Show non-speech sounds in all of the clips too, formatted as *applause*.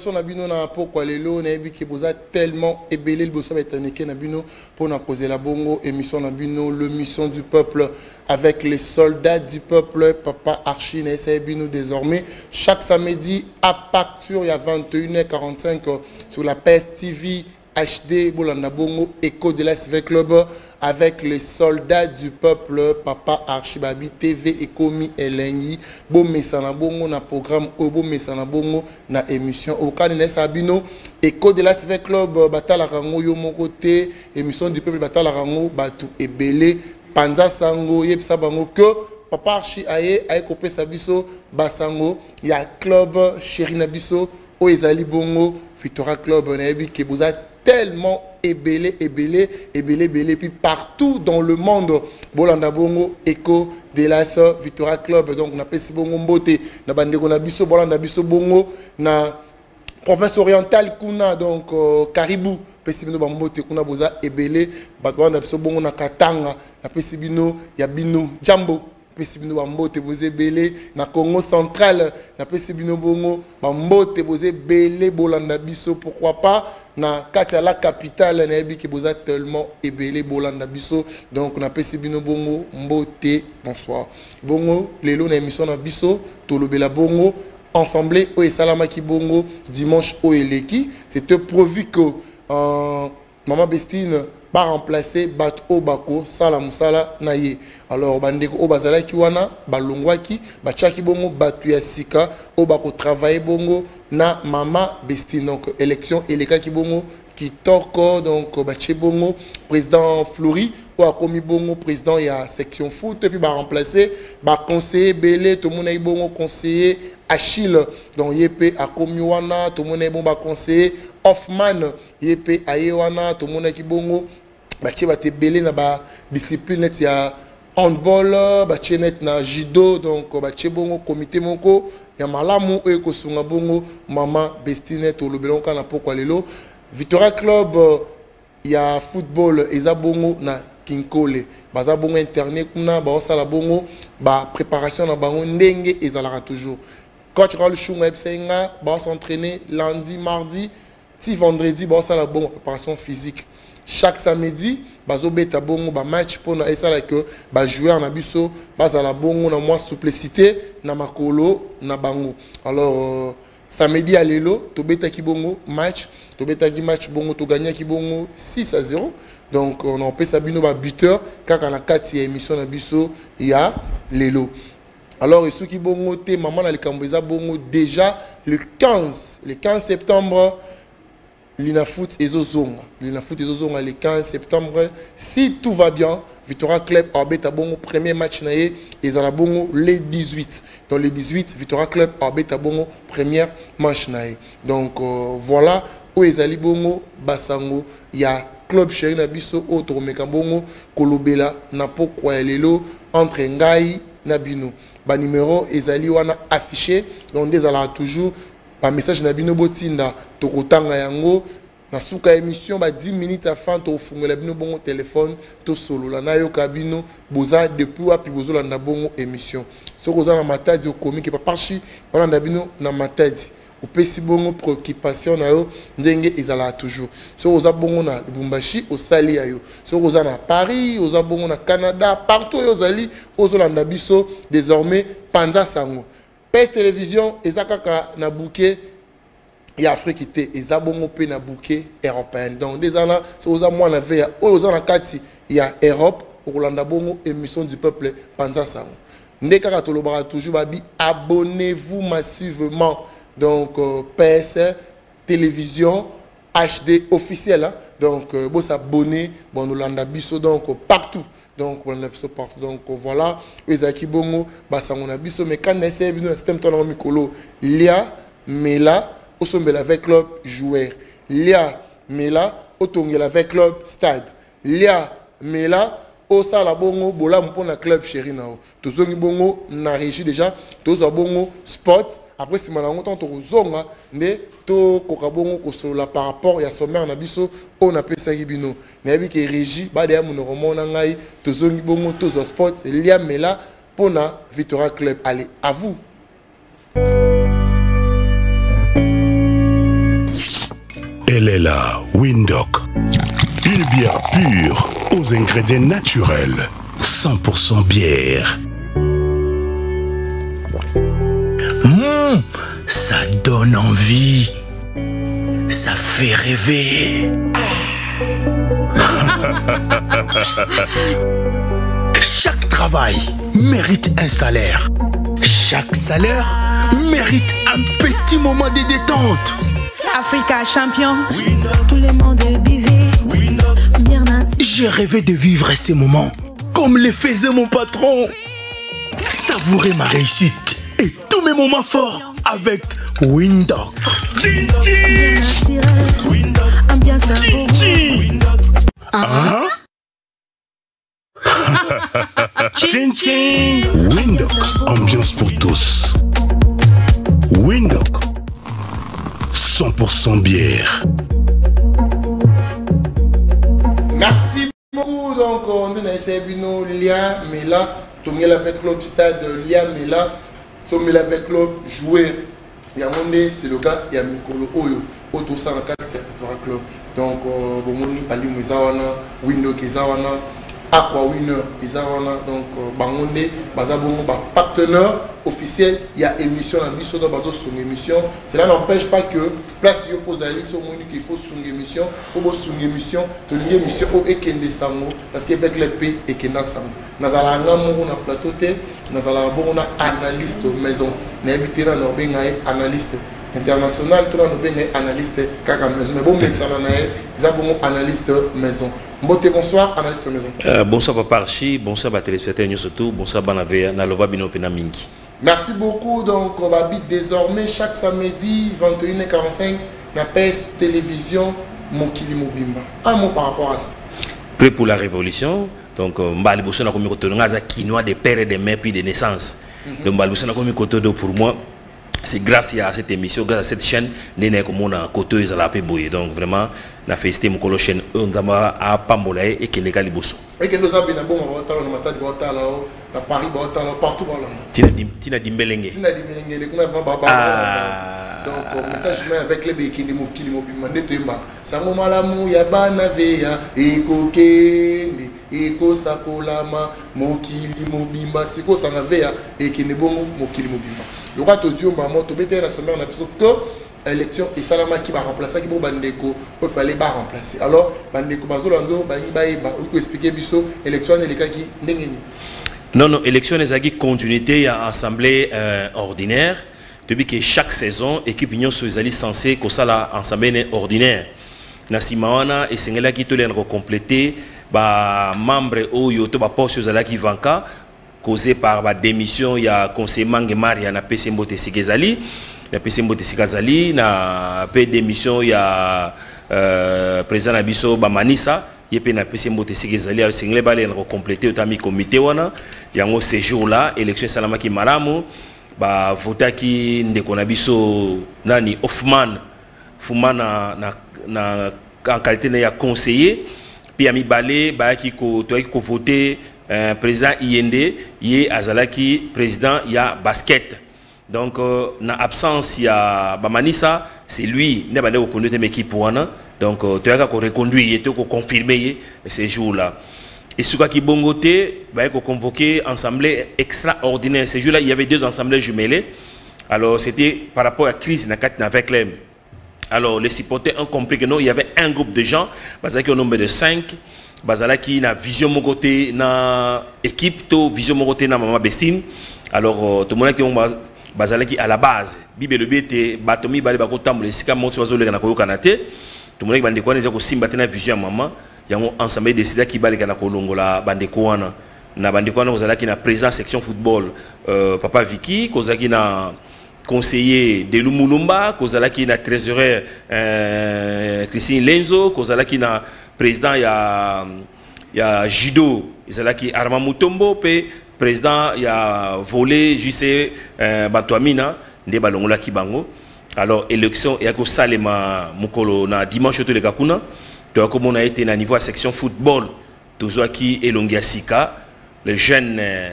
liboso na bino na pokwa lelo nayebi ke boza tellement ebele liboso ya baéternike na bino mpona kozela bongo émission na bino le mission du peuple avec les soldats du peuple papa archi na esaye bino désormais chaque samedi à partir ya 21h45 sur la PS TV HD bolanda bongo Echo de la SV Club avec les soldats du peuple Papa Archibabi TV ekomi elengi bomesana bongo na programme oyo bomesana bongo na émission okani na sabino Echo de la SV Club batalaka yango yo moko te émission du peuple batalaka yango bato ebele panza sango yebisa bango que papa archi aye aye kopesa biso basango ya club chéri na biso bongo victoria club nayebi ke tellement ebele ebele ebele ebele puis partout dans le monde bolanda bongo eco de las victoria club donc napesi bongo mbote na bandeko na biso bolanda biso bongo na province orientale kuna donc uh, caribou napesi bino bambote kuna boza ebele bato biso bongo na katanga napesi bino ya bino jambo napesi bino bambote boza ebele. Na congo central napesi bino bongo bambote boza ebele bolanda biso pourquoi pas? Na kati ya la capitale nayebi ke boza tellement ebele bolanda biso. Donc napesi bino bongo mbote bonsoir. Bongo lelo na émission na biso tolobela bongo. Ensemble oyo esalamaki bongo dimanche oyo eleki c'était prévu que euh, mama bestine baremplace bato oyo bakosala mosala na ye alors bandeko oyo bazalaki wana balongwaki batiaki bongo bato ya sika oyo bakotravaille bongo na mama bestine donc élection elekaki bongo kitoko donc batie bongo président flori oyo akomi bongo président ya section foot epuis baremplace baconseiller ebele tomonaki bongo conseiller achille. Donc ye mpe akomi wana tomonaki bongo baconseiller hoffman. Ye mpe aye wana tomonaki bongo batie bato ebele na badiscipline neti ya handball batie neti na judo donc batie bongo komité moko ya malamu oyo ekosunga bongo mama bestine tolobela ngo kaka na pokwa lelo victoria club ya football eza bongo na kinkole. Baza bongo internet kuna baosala bongo bapréparation na bango ndenge ezalaka toujours. Coach raul shunga ayebisaki nga baosentraîne lundi mardi ti vendredi baosala bongo préparation physique chaque samedi bazobeta bongo bamatch mpona esala ke bajoueur na biso bazala bongo na mwa souplicité na makolo na bango. Alors euh, samedi ya lelo tobetaki bongo match tobetaki match bongo toganyaki bongo 6 à 0 donc on opesa bino babuteur kaka na kati ya émission na biso ya lelo. Alors esoki bongo te mama na likambo eza bongo déjà le 15 le 15 septembre l'inafoot ezozonga l'inafoot ezozonga le 15 septembre. Si tout va bien victoria club abeta bongo premier match na ye ezala bongo le 18 dans le 18 victoria club abeta bongo première match na donc euh, voilà oyo ezali bongo basango ya club chéri na biso oyo tokomeka kolobela na pokwa ya lelo entre ngai na bino banumero ezali wana affiché. Donc nde ezalaka toujours bamessage na bino botinda tokotanga yango. Na suka émission ba 10 minutes afin tofungola bino bongo telefone tosolola nayoka bino. Boza depuis wapi bozolanda bongo émission. Soki oza na matadi okomi ke paparchi olanda bino na matadi. Opesi bongo préoccupation na yo ndenge ezalaka toujours. Soki oza bongo na lubumbashi osali ya yo. Soki na paris oza bongo na canada partout oyo ozali ozolanda biso désormais panza sango pes télévision eza kaka na bouquet ya afrique te. Eza bongo mpe na bouquet européen. Donc nde eza na soki oza mwana veya oyo oza na kati ya europe okolanda bongo émission du peuple panza sango. Nde kaka tolobaka toujours babi abonnez-vous massivement. Donc euh, ps télévision hd officiel hein? donc euh, bosabonne bonolanda biso. Donc partout donc bolanda biso partout donc voilà oyo ezalaki bongo basango na biso. Mais kandi naesaya bino na système to nango mikolo lia mela osombela avec club joueur. Lia mela otongela avec club stade. Lia mela osala bongo bolamu mpona club chéri na yo tozongi bongo na régie déjà. Tozwa bongo sport. Après nsima na yango ntango tokozonga tokoka bongo kosolola par rapport ya sommaire na biso oyo napesaki bino nayebi ke régie badeya monoko moko na ngai tozongi bongo tozwa sport lia mela mpona victoria club allez à vous Elle est là, Windoc. Une bière pure aux ingrédients naturels. 100% bière. Mmh, ça donne envie. Ça fait rêver. *laughs* Chaque travail mérite un salaire. Chaque salaire mérite un petit moment de détente. Africa champion, tout le monde est J'ai rêvé de vivre ces moments comme le faisait mon patron. Savourer ma réussite et tous mes moments forts avec ambiance Hein? Chin chin. Windoc, ambiance pour tous. Windoc, 100% bière. Merci beaucoup. Donc, on est dans les bino Lia Mela. Tongela avec club stade Lia Mela. somela avec club jouer yango nde seloka ya mikolo oyo. Oyo tosala na kati ya victoire club. Donc euh, bomoni alimo eza wana windok eza wana Aqua Winner eza wana donc euh, bango nde baza bongo bapartenaire officiel ya émission na biso donc bazosonga émission. Cela n'empêche pas que place yo mpo ozali so omoni qu'il faut sunga émission fo bosunga émission tolingi émission oyo ekende sango parce que ebekle mpe ekenda sango. Nazalaka nga moko na plateau te nazalaka bongo na analyste maison. Nayebi te nano obenga ye analyste international to nano obenga ye analyste kaka maison mais bomesana na ye eza bongo analyste maison Mbote, bonsoir, analyste maison. Euh, bonsoir Papa Archie, bonsoir à téléspectateurs surtout, bonsoir Banavea, Nalova Bino Penamingi. Merci beaucoup. Donc, on va désormais chaque samedi 21h45 la PS Télévision Mokili Mobimba. Un mot par rapport à ça. Prêt pour la révolution. Donc, Mbali Bosso n'a commis kotono quinoa des pères et des mères puis des naissances. Donc, Mbali Bosso n'a commis kotono pour moi. C'est grâce à cette émission, grâce à cette chaîne, Nene Komona Koto Ezala Boye. Donc, vraiment, na félicité mon chaîne Nzamba à Pambola et Keneka Liboso. Et que nous avons bon baotala na matadi baotala na Paris baotala partout. Tina dim tina dimbelenge. Tina dimbelenge les kuna ba ba. Ah. Donc message mais avec les bekini mokili mobima ndete mba. Sango malamu ya bana veya ekokende ekosakolama mokili mobimba. Sikosanga veya ekende bongo mokili mobimba. lokola tozwi yo mbamo tobeteli na sommaire na biso to élection esalamaki baremplaçaki bo bandeko oyo fale baremplace alors bandeko bazolanda oyo balingi bayeba oki koexplike biso élection wana elekaki ndenge nini non non élection ezalaki continuité ya assemblée euh, ordinaire. Toyebi ke chaque saison équipe nyonso ezali censé kosala assemblée ordinaire. Na nsima wana esengelaki tolenda kocomplete bamembre oyo to baposte oyo ezalaki vanka causé par la démission il y a conseiller Mange Maria na PC Mbote Sikazali na PC Mbote Sikazali na pe démission il y a euh, président Abiso Bamanisa yepe na PC Mbote Sikazali alors single balé na compléter otami comité wana. Yango séjour là élection salama ki malamu. Ba votaki ndeko na biso nani? Hoffman Fumana na na en qualité na ya conseiller puis ami balé ba ki ko to ko voter euh, président Yende ye azalaki président ya basket. Donc euh, na absence ya bamanisa c'est lui ne bande reconnaître mes équipe wana donc toyaka ko reconduire to ko confirmer ces jours là et ce qui bongoté ba ko convoquer assemblée extraordinaire. Ces jours là il y avait deux assemblées jumelées alors c'était par rapport à crise na kat avec les alors les supporters ont compris que non il y avait un groupe de gens parce au nombre de 5 bazalaki na vision moko te na équipe to vision moko te na mama bestine. Alors tomonaki bango bazalaki à la base. Bible elobi ete bato mibale bakotambola esika moko so bazoleka na koyokana te tomonaki bandeko wana eza kosimba te na vision ya mama. Yango ensemble edesidaki baleka na kolongola bandeko wana na bandeko wana kozalaki na président section football. Euh, papa viki kozalaki na conseiller delu mulumba kozalaki na trésorier euh, christine lenzo kozalaki na président ya ya judo ezalaki arma mutombo mpe président ya volet jc euh, bato ya mina nde balongolaki bango. Alors élection eyaki kosalema mokolo na dimanche toleka kuna toyaki komona ete na niveau ya section football tozwaki elongi ya sika le jeune euh,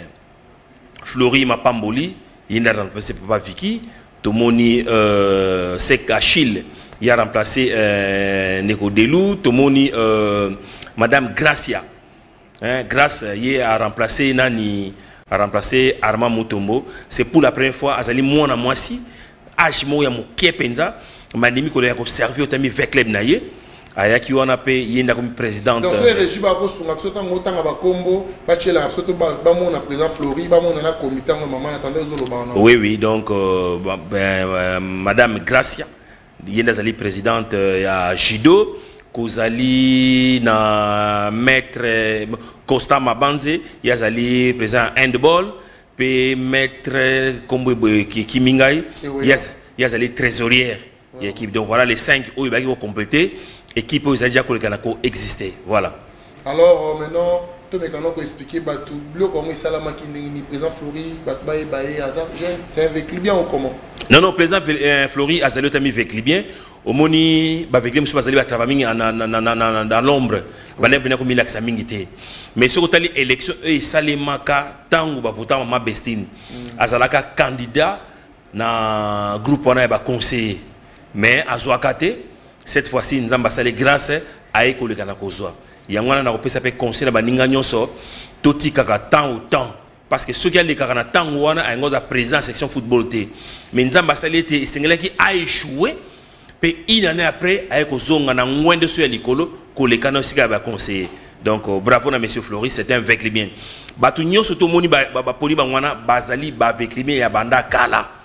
flori mapamboli ye nde remplace papa viki tomoni euh, sek achille il a remplacé euh, Neko Delou tomoni euh, madame Gracia. Hein, grâce ye a remplacé nani a remplacé Armand Mutombo. C'est pour la première fois azali mwana mwasi age moko ya moke mpenza mandimi kolela koservi otami ve club na ye ayaki wana mpe ye présidente donc soki régi bakosunga biso ntango otanga bakombo batielaka biso to ba- bamona président flori bamona na komité yango mama na tanda ezoloba wana Oui, oui, donc euh, bah, ben, euh, Madame Gracia, Yenda Zali présidente euh, ya Jido, Kozali na maître Costa Mabanze, Yazali président handball, puis maître Kombo qui Kimingai, Et oui. Yaz- Yazali trésorière. Équipe. Donc voilà les compléter. Équipe ils ont déjà existé. Voilà. alors euh, maintenant tomekana koexplike bato biloko yango esalamaki ndenge nini président flori bato bayeba ye aza jeune c'est un vécli bien ou comment non non président euh, flori azali otami vekli bien omoni bavekli mosusu bazali batrava mingi na l'ombre bana mpena komilakisa mingi te mais soki otali élection oyo esalemaka ntango bavota mama bestine azalaka candidat na groupe wana ya baconseiller mais azwaka te cette fois-ci nzambe asali grâce aye koleka na kozwa. Yango wana nakopesa mpe conseil na baninga nyonso totikaka temps au temps parce que ya section football te. Mais nzambe asali ete esengelaki aéchoue mpe une année après aye kozonga na ngwende so ya likolo koleka na esika ya baconseiller donc euh, bravo na monsieur floris c'est un vecli bien bato nyonso tomoni ba, wana bazali kala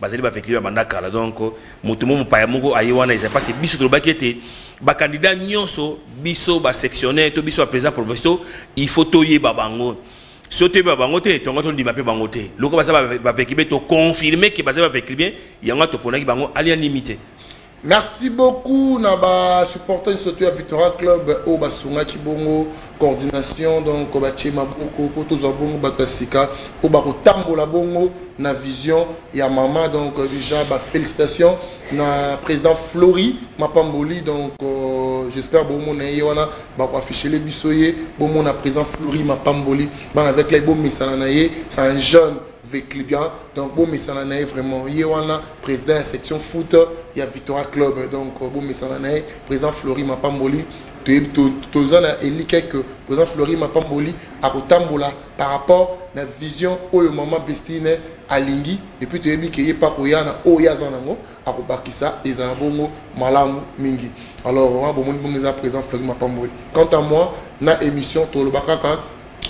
bazali bavecli ya banda kala donc moto mo mopaya moko aye wana eza mpasi biso tolobaki ete bakandidat nyonso biso basectionnaire to biso baprésident provinciaux il faut toyeba bango. So toyeba bango te tongo tondima mpe bango te. Loko baza bavecli bien bazali bien bango alia nimi te merci beaucoup na basupporter nyonso ya victoria club. Oyo basungaki bongo coordination donc batie maboko po tozwa bongo bato ya sika oyo bakotambola bongo na vision. Ya mama donc déjà bafélicitation na président flori mapamboli donc euh, j'espère bomona ye wana bakoaffichele biso ye bomona président flori mapamboli. Bana avec la bomesana na ye c'est un jeune vekli bien. Donc na ye vraiment ye wana président ya section foot ya victoria club. Donc euh, na ye président flori mapamboli. Toyebi to- toza na elike ke président flori mapamboli akotambola par rapport na vision oyo mama bestine alingi epuis toyebi ke ye mpa koya na oyo aza nango malamu mingi. Alors wana bomoni bongo eza président flori quant à moi na émission toloba kaka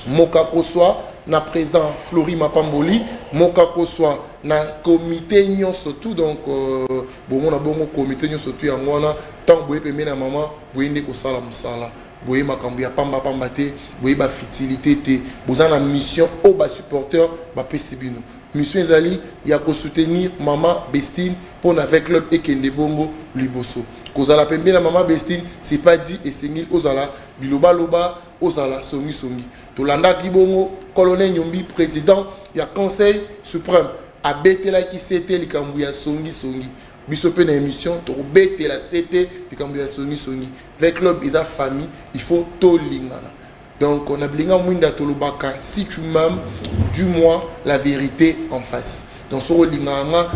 moka kozwa na président flori mapamboli moka kozwa na komité nyonso tout. Donc euh, bomona bongo komité nyonso tout yango wana ntango boye pembeni ya mama boye nde kosala mosala boye makambo ya pambapamba te boye bafitilité te. Boza na mission oyo basupporter bapesi bino. Mission ezali ya kosoutenir mama bestine mpona avec club ekende bongo liboso. Kozala pembeni ya mama bestine c'est pas dit esengeli ozala. Bilobaloba ozala songisongi tolandaki bongo colonel nyombi président ya conseil suprême. Abetelaki sete likambo ya songisongi biso mpe na émission tokobetela sete likambo ya songisongi avec club eza famille il faut tolingana. Donc na bilinga mwinda tolobaka si tu m'aimes dis-moi la vérité en face. Donc soki olingaka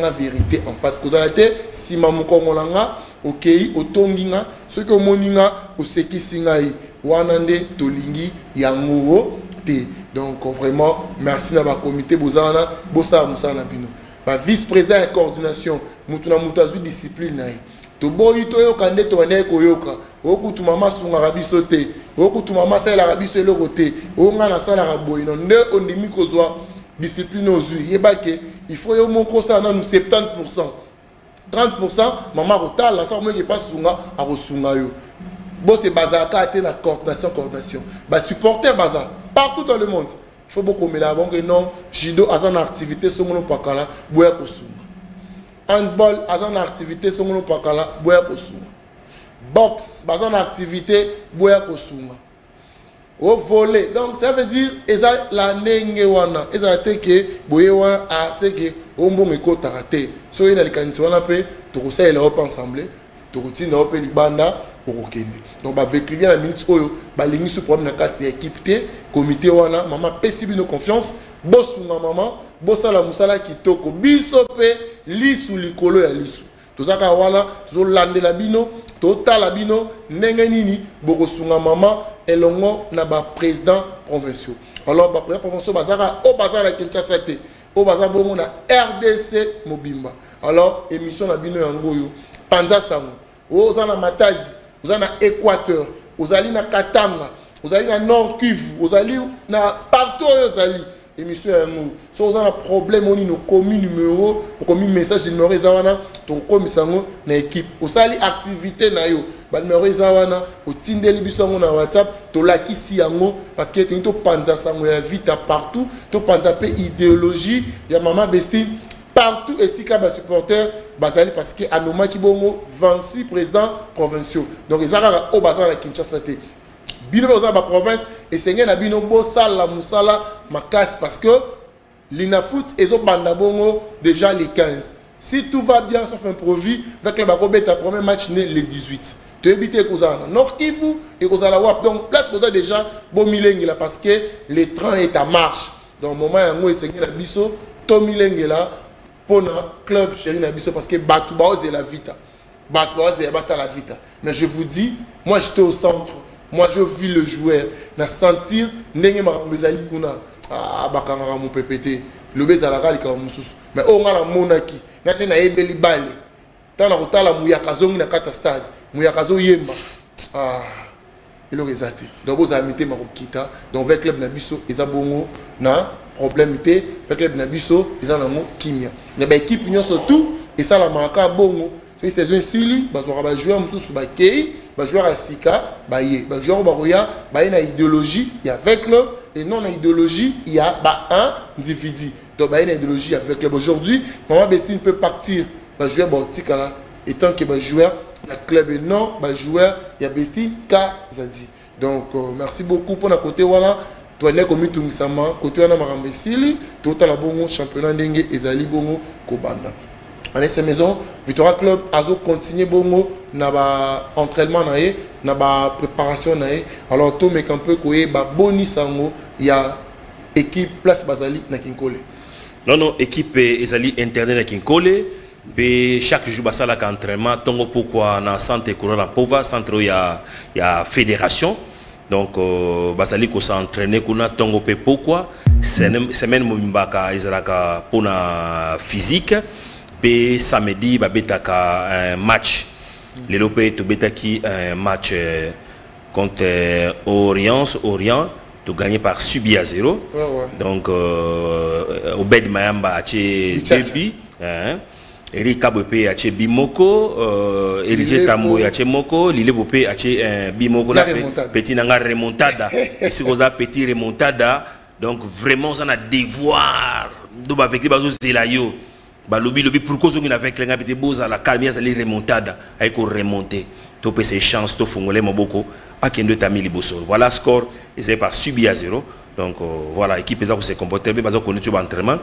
nga vérité en face. Kozala te nsima mokongo na nga okei otongi nga soki omoni nga osekisi ngai wana nde tolingi yango te. Donc vraiment merci na bakomité boza wana bosala mosala na bino. Bavice président ya coordination motu na motu azwi discipline na ye. Toboyi toyoka nde tobandaki koyoka. Oyokutu mama asungaka biso te. Oyokutu mama asalelaka biso eloko te. Oyo ngai nasalaka boye. No nde ondimi kozwa discipline ozwi. Yebake il faut yo moko osala nanu 70% 30% mama akotala. Soki amoyeki epa sunga akosunga yo bose bazalaka te na coordination coordination. Basupporter baza partout dans le monde il faut bokomela bonke non judo aza na activité songono pakala boya kosunga handball aza na activité songono pakala boya kosunga box baza na activité boya kosunga ovole donc ça veut dire eza la ndenge wana ezala te ke boye wana ase ke ombongo ekotaka te so oye na likanisi wana mpe tokosalela yo mpe ensemble. Tokotinda yo mpe libanda okokende donc bavekli bien na minute oyo balingi su problème na kati ya équipe te wana mama apesi bino confiance. Bosunga mama bosala mosala kitoko biso mpe lisu likolo ya lisu tozaka wana tozolandela bino totala bino ndenge nini. Bokosunga mama elongo na baprésident provinciaux. Alors baprésident provinciaux bazaka oyo baza na kinshasa te oyo baza na rdc mobimba. Alors émission na bino yango oyo panza sango. Oyo oza na matadi oza na équateur ozali na katanga ozali na nord kivu ozali na partout oyo ozali émission yango so oza na problème oni okomi numéro okomi message numéro eza wana tokokomisa yango na équipe osali activité na yo. Banumero eza wana otindeli biso yango na whatsapp tolakisi yango parce que topanza sango ya vita partout topanza mpe idéologie ya mama bestine partout esika basupporter bazali parce que anomaki bongo 26 présidents provinciaux. Donc eza kaka oyo baza na kinshasa te bino mpe boza na baprovince esenge na bino bosala mosala makasi parce que linafoot ezobanda bongo déjà le 15 si tout va bien sauf improvis avec le bakobeta premier match né le 18 toyebi te ekozala na nord kivu ekozala wap. Donc place koza déjà bomilengela parce que le train est à marche. Donc moment yango esenge na biso tomilengela mpona club chéri na biso parce que bato baozela vita. Bato baozela batala vita. Mais je vous dis moi j'étais au centre. Moi je vis le joueur. Na sentir ndenge makambo ezali kuna. Ah, bakangaka mopepe te lobi ezalaka likambo mosusu. Mais nga nde nayebeli bale ntango na ya stade. Ah, eloko eza te. Donc bozala mitema kokita donc club na biso eza bongo na problème te ve club na biso eza nango kimia na baekipe nyonso tu esalamaka bongo. Soki saison esili bazwaka bajoueur mosusu bakei bajoueur ya sika baye bajoueur oyo bakoya baye na idéologie ya ve club et non na idéologie ya ba un individu donc baye na idéologie ya ve club aujourd'hui mama bestine peut partir étant que club et non donc euh, merci beaucoup mpona côté wana toane komitungisama kote wana makambo esili totala bongo championnat ndenge ezali bongo kobanda. En ese maison victoria club azocontinue bongo na baentraînement na ye na bapréparation na ye. Alors tomeka mpe koyeba bonisa yango ya équipe place bazali na kinkole non non équipe ezali interne na kinkole mpe chaque jour basalaka entraînement ntongo pokwa na centre ekolo na pova centre ya, ya fédération donc euh, bazali kosentraîne kuna ntongo mpe pokwa semaine mobimbaka ezalaka mpona physique mpe samedi babetaka un match lelo mpe tobetaki un match euh, contre euh, orient orient togagné par subi à 0 Ouais, ouais. donc euh, obed mayamba atie Lichacha. debi hein. Eri kabwe mpe atie bi moko euh, Lilebo. tambo atie moko lilebo mpe atie bi moko Na petit nanga remontada. *laughs* Esika oza petit remontada. Donc vraiment oza na devoir ndo bavekli bazozela yo. Balobi lobi pourquoi ozongi na vekle nga pete bozala calme azali remontada. Ayi koremonte topesa chance tofungole maboko akende etami liboso voilà score ezali par subi ya 0 donc euh, voilà équipe eza kose comporte mpe baza kokoni ti yo baentraînement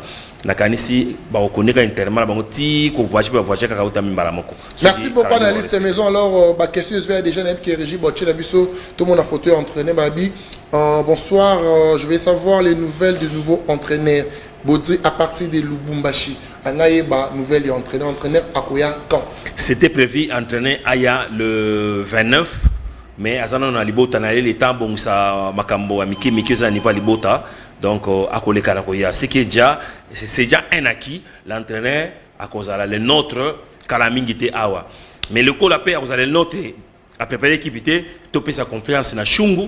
nakanisi bakokondeka entraînement na bango ti kovoyage mpe bavoyage kaka otami mbala moko Merci beaucoup analyste maison. Alors, euh, bah, question est déjà qui est régi, Botché Nabiso, tout le monde a photo entraîné, Babi. Euh, bonsoir, euh, je vais savoir les nouvelles du nouveau entraîneur. Bodri à partir de Lubumbashi. Anaye, bah, nouvelle et entraîneur, entraîneur à Koya quand? C'était prévu entraîner Aya le 29, mais azana na libota na le temps bon ça makambo amiki miki za niveau ya libota. Donc euh, akoleka na koya. Ce qui est déjà c'est c'est déjà un acquis. L'entraîneur akozala le nôtre kala mingi te awa. Mais le kola pe akozala le nôtre a préparer l'équipe te topesa confiance na shungu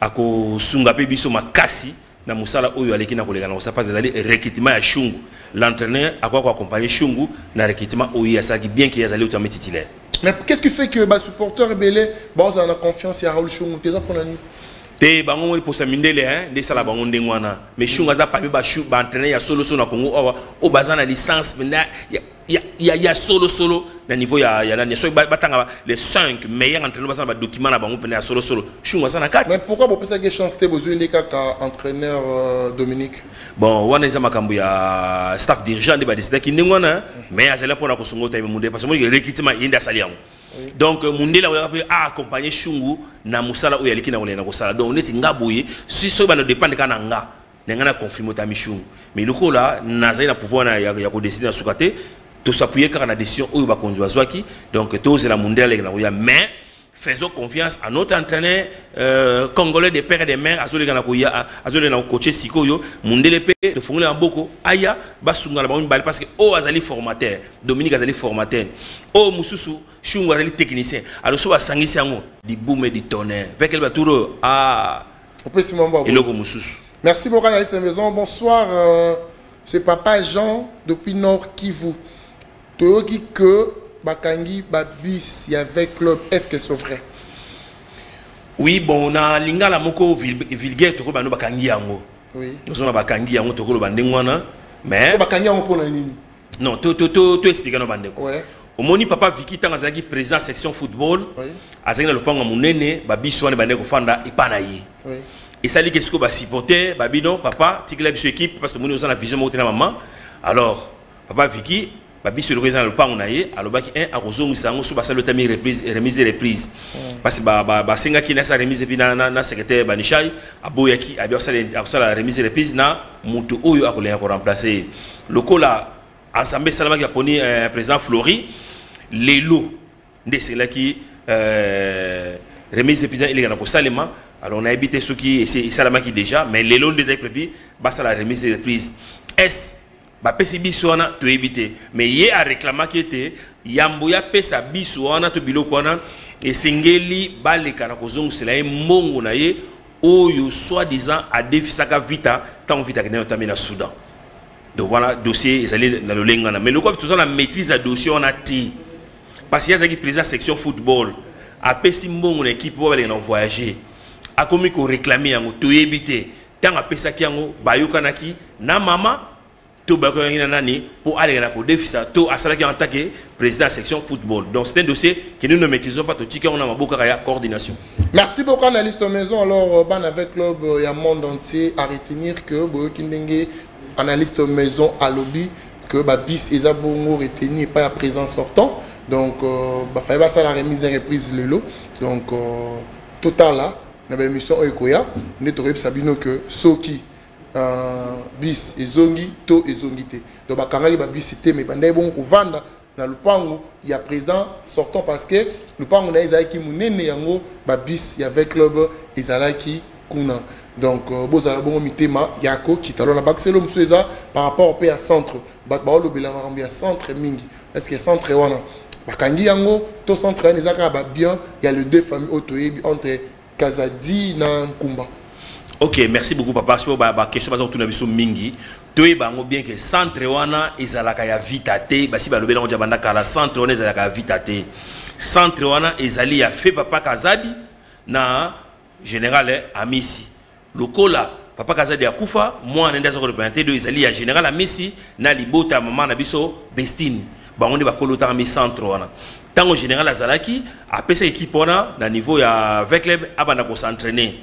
akosunga pe biso makasi na mosala oyo aleki na koleka na kosala mpasi ezali recrutement ya shungu l'entraîneur akoki koaccompagne shungu na recrutement oyo asalaki bien ke azali otami titulaire Mais qu'est-ce qui fait que bah, supporter Belé, bah, on a confiance, il y a Raoul l'année te bango mindele hein, mais aza parmi bashu- baentraîneur ya solo na oyo baza na licence mpenza ya, ya, ya, ya solo solo. Na niveau ya, ya nani? Soki ba- batanga ba- les 5 meilleurs entraîneur baza na badocument na bango mpenza ya solo solo. Kati Mais pourquoi vous pensez que chance de qu'à entraîneur euh, Dominique? Bon wana makambo ya staff dirigeant nde badesidaki ndenge wana mais mundele parce que asali yango. Donc mundele akoyaka mpe aaccompagne shungu na mosala oyo aleki na kosala. Donc neti nga boye si soki bana dépendre kaka na nga na confirme otami shungu mais lokola nazali na pouvoir ya kodeside na suka te tosappuye kaka na décision oyo bakonzi bazwaki. Donc tozela mundele aleki na koya. Mais faisons confiance à notre entraîneur euh, congolais des pères et des mères azolega na koya azolega na kocoche sikoyo mundele mpe tofungoli maboko. Aya basungana bango mibale parce que oyo azali formateur. Dominique azali formateur. Oyo mosusu shungu azali technicien. Alors so basangisi yango dibume di tonnerre. Vekele baturo oyo a opesi mambo ya boye. eloko mosusu. Merci analyste de maison. Bonsoir, euh, c'est Papa Jean depuis Nord Kivu. Toyoki que Bakangi Babis, il y avait club. Est-ce que c'est vrai? Oui bon na lingala moko vulgaire toko bano bakangi yango Oui. tozona bakangi yango tokoloba ndenge wana mais Bakangi en pour nini non to to to to explique no bandeko Ouais. omoni papa viki ntango azalaki président section football Oui. azalaki na lopango ya monene babiso wana bandeki kofanda epa na ye Oui. esaliki esiko basupporter babino papa tikela biso équipe parce que tomoni oza na vision moko te na mama alors papa viki babiso eloko eza na lopango na ye alobaki un akozongwisa yango so basali otami reprise remise et reprise. Parce que ba- ba- basengaki na sa remise epi na, na, na secrétaire banishai aboyaki abi akosala remise et reprise na moto oyo akolenga koremplace ye lokola ensemble esalamaki aponi euh, président flori lelo nde esengelaki euh, remise epesa eleka na kosalema. Alors nayebi te soki esalamaki déjà mais lelo nde ezali prévu basala remise et reprise. Est bapesi biso wana toyebi te. Mais ye areklamaki ete yambo ya pesa biso wana to biloko wana esengeli baleka na kozongisela ye mbongo na ye oyo soi-disant adefisaka vita ntango vita akendeki otami na soudan. Donc voilà dossier ezali na lolenge wana mais lokola toza na maîtrise ya dossier wana te. Parce que ye azalaki président section football. Apesi mbongo na équipe po baleka na voyager. Akomi koréclame yango toyebi te. Ntango apesaki yango bayokanaki. Na mama to bayokanaki na nani mpo aleka na kodefisa to asalaki en tant que président ya section football donc c'est un dossier que nous ne maîtrisons pas yango na maboko kaka ya coordination Merci beaucoup, analyste de maison. Alors, euh, ban avec club, euh, il y a monde entier à retenir que Boyoki Ndenge, analyste de maison à lobby, que Babis et Zabongo retenu pas à présent sortant. Donc, euh, bah, pas ça la remise et reprise le lot. Donc, euh, total là, na ba émission Oekoya, nous avons sabino que Soki, euh, bis ezongi to ezongi te. Donc bakangaki babisi te mais bandai bongo kovanda na lupango ya président sortant parce que lupango na ye ezalaki monene yango babis ya ve club ezalaki kuna. Donc euh, bozala bongo mitema ya kokita. Alors na bakiselo mosusu eza par rapport mpe ya centre. Bato baolobela makambo ya centre mingi. Parce que centre wana? Bakangi yango to centre wana eza kaka babien ya le deux famille oyo entre kazadi na nkumba ok merci beaucoup papa. So bakestion baza kotuna biso mingi toyeba yango bien ke centre wana ezalaka ya vita te basi balobeli yango ja banda kala centre wana ezalaka ya vita te centre wana ezali ya fe papa kazadi na général eh, amisi. Lokola papa kazadi akufa mwana nde aza korepresente do ezali ya général amisi na libota ya mama na biso bestine. Bango nde bakolotaka mi centre wana. Ntango général azalaki apesa ekipe wana na niveau ya veclub abanda kosentraîne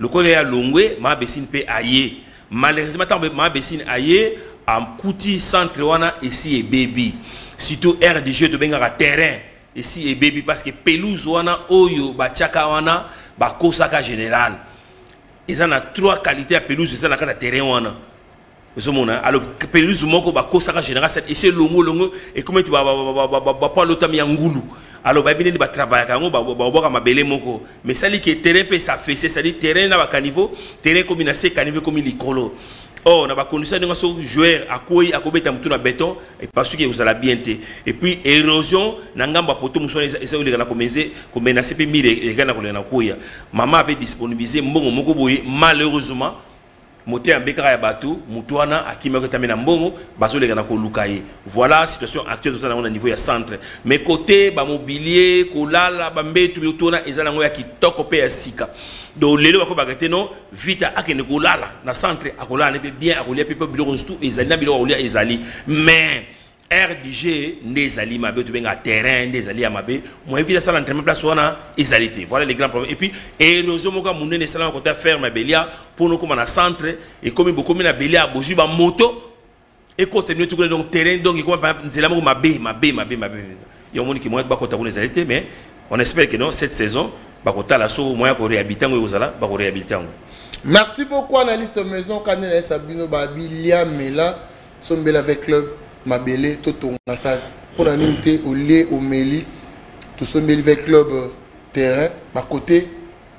lokola ya longwe maa besine mpe aye malheureusement ntango maa besine aye akuti centre wana esi ebebi surtout aire du jeu tobengaka terrain esi ebebi parce que pelouse wana oyo batiaka wana bakosaka général eza na trois qualité ya pelouse eza na kati ya terrain wana ozomona alo pelouse moko bakosaka général esi elongo longo ekomi ete bapo alotami ya ngulu alors bayebi ndeni batravaillaka yango babwaka mabele moko. Mais esaliki terrain mpe esafese cestadi terrain na bakaniveau terrain ekomi na se kaniveau ekomi likolo or na bacondition ndenge so joueur akwei akobeta motu na béton epasuki ekozala bien te. Et puis érosion na ngambo ya poto mosu wana eza- koleka na komenase mpe mire eleka na kolela na koya. Mama ave disponibilize mbongo moko boye malheureusement motema mbekaka ya bato motu wana akimaki etami na mbongo bazoleka na koluka voilà situation actuelle toza nango na niveau ya centre. Mais côté bamobilier kolala bambetu biloko wana eza nango ya kitoko mpe ya sika. Donc lelo bakobaka te no vita akende kolala na centre akolala ne bien akolia mpe mpe biloko nsutu ezali na ezali. Mais du jeu nde ezali mabe tobenga terrain nde ezali ya mabe moyen vite asala entraînement place wana ezali te voilà les grands problèmes et puis érosion moko ya monene esalama kota ferme ya belia mpo nokóma na centre ekomi bokomi na belia bozwi bamoto ekota bino tukuna donc terrain donc ekoma pa nzela moko mabe mabe mabe mabe yo omoni ke moyen bakota kuna ezali te mais on espère que non cette saison bakotala so moyen ya koréhabilite yango ekozala bakoréhabilite yango Merci beaucoup, analyste maison. Kanel Sabino Babi, Liam Mela, Sombela avec club. Mabele totonga stade mpona nini te olie omeli. Tosombeli ve club euh, terrain. Bakote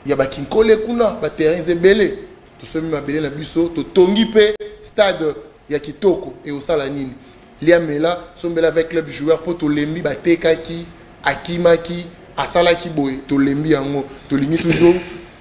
ya bakinkole kuna. Baterrain eza ebele tosombi mabele na biso totongi mpe stade ya kitoko eosala nini liamela sombela avec club joueur mpo tolembi batekaki akimaki asalaki boye tolembi yango tolingi toujours.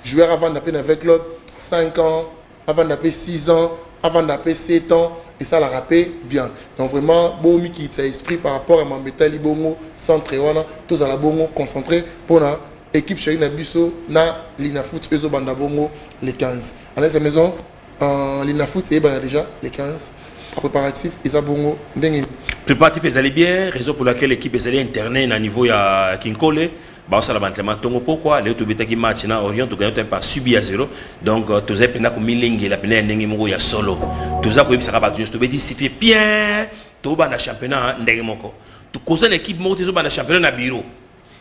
Joueur avanda mpe na club 5 ans. Avanda mpe 6 ans. Avanda mpe 7 ans esalaka mpe bien. Donc vraiment bomikitisa esprit par rapport ya mambo etali bongo centre wana tozala bongo concentré mpona équipe chéri na biso na linafoot mpe ezobanda bongo le 15 anesa maison euh, linafoot eyebana déjà le 15 préparatif eza bongo ndenge préparatif ezali bien raison pour laquelle équipe ezali interne na niveau ya kinkole baosala baentraînement ntongo pourquoi lelo tobetaki match na orient toganye to par subi ya 0 donc euh, tozali mpenza komilengela mpenza ya ndenge moko ya solo. Toza koyebisaka bato nyonso tobeti sifie bien. Tobanda championnat ndenge moko. Kozala na équipe moko te ezobanda championnat na bureau.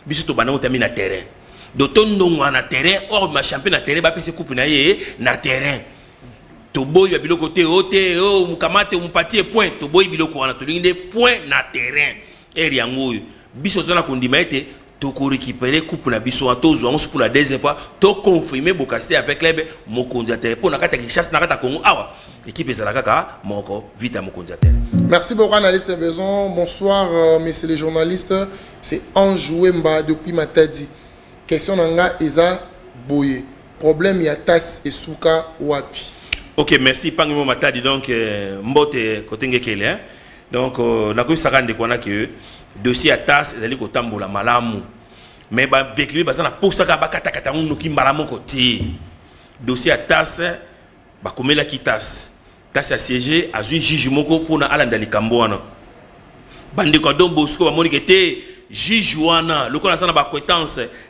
Biso tobanda ngo tami na terrain. Donc tondongwa na terrain or ma champion na terrain bapesa coupe na ye na terrain. Toboyi ba biloko te o te o mukamate mupatie point. Toboyi biloko wana tolingi nde point na terrain. Ere yango oyo. Biso toza na kondima ete tokorécupere coupe na biso tozwa yango so pour la deuxième fois toconfirme bokasi te avec club mokonzi ya terrain mpo na kati ya kinshasa na kati ya congo awa équipe ezala kaka moko vite ya mokonzi ya Merci beaucoup, analyste Maison. Bonsoir, euh, messieurs les journalistes. C'est Ange Wemba depuis Matadi. Question nanga Eza Boye. Problème ya tas et souka wapi? ok merci pangimo matadi donc euh, mbote kotenge kele hein? donc euh, nakoyebisaka ndeko wana ke dossier ya tas ezali kotambola malamu. Mais baveklibe baza na posaka bakatakata yango noki mbala moko te. Dossier ya tas bakomelaki tas tas ya siége azwi juge moko mpona alanda likambo wana. Bandeko ya don bosco bamonike te juge wana lokola aza na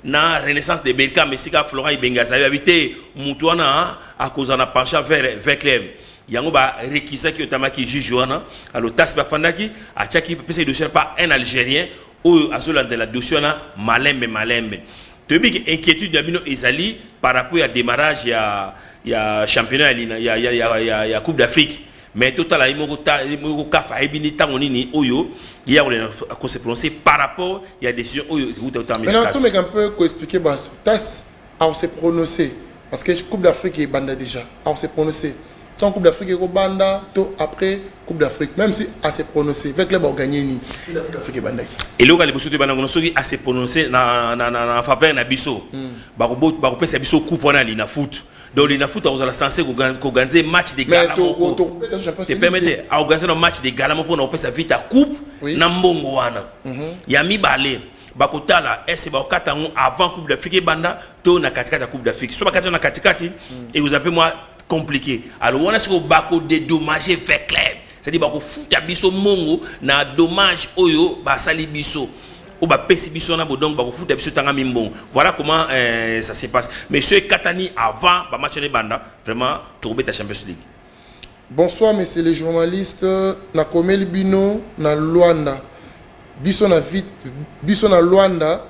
na renaissance de berkam esika florent ibenge azali babi te motu wana akozala na penchant vers vers yango barekisaki otamaki juge wana alo tasi bafandaki atiaki apesaki dossier pa un algérien oyo azolandela dossier wana malembe malembe toyebi ke inquiétude na bino ezali par rapport ya démarrage ya, ya championnat ya, ya, ya, ya, ya, ya coupe d'afrique mais totala ye moko kafa ayebi ni ntango nini oyo ye akolela kose prononcer par rapport ya décision oyo un peu quoi expliquer bah, tas s'est prononcé parce que Coupe d'Afrique est banda déjà. S'est prononcé. Tant Coupe d'Afrique est banda, tout après Coupe d'Afrique. Même si on s'est prononcé avec le gagné ni Coupe d'Afrique est banda. eloko ya liboso te bana ngono soki ase prononcer na, na, na, na faveur na biso bakobo- bakopesa biso coupe ya lina foot. Donc lina foot akozala censé kogan- koganze match de gala te permete aorganize na match de gala moko mpona kopesa vite ya coupe Oui. na mbongo wana. Ya mibale bakotala ese bakokata yango avant coupe d'afrique ebanda to na katikati ya coupe d'afrique. So bakati yango na katikati ekozala mpe mwa compliqué alors wana sikoyo bakodédommage vers club c'est-à-dire bakofuta biso mbongo na dommage oyo basali biso oyo bapesi biso wana bo donc bakofuta biso tanga mimbongo voilà comment euh, ça se passe mais so ekatani avant bamatch wana ebanda vraiment tokobeta champions league Bonsoir messieurs les journalistes. Na komeli bino na Luanda. Biso na vite biso na Luanda